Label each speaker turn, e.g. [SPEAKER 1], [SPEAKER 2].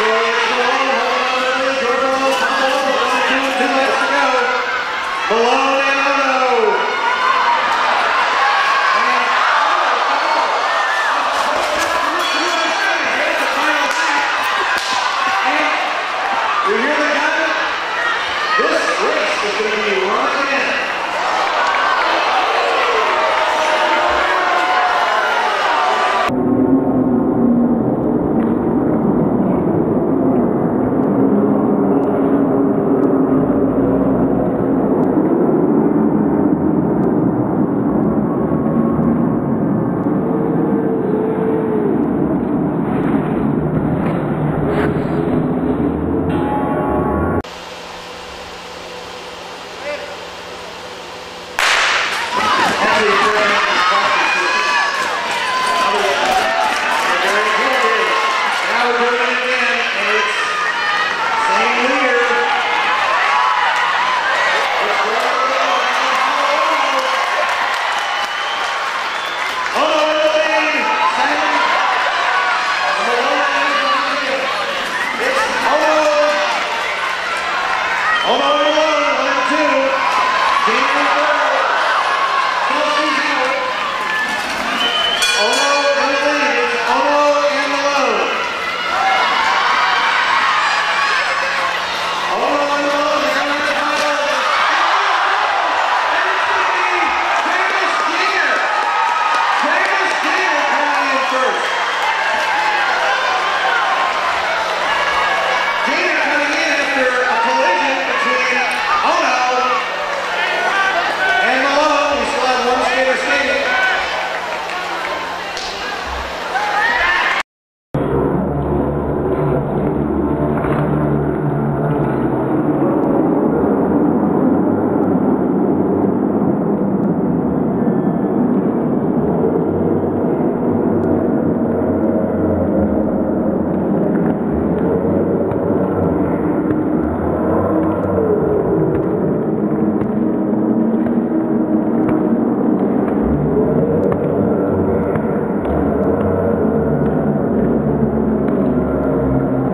[SPEAKER 1] Four.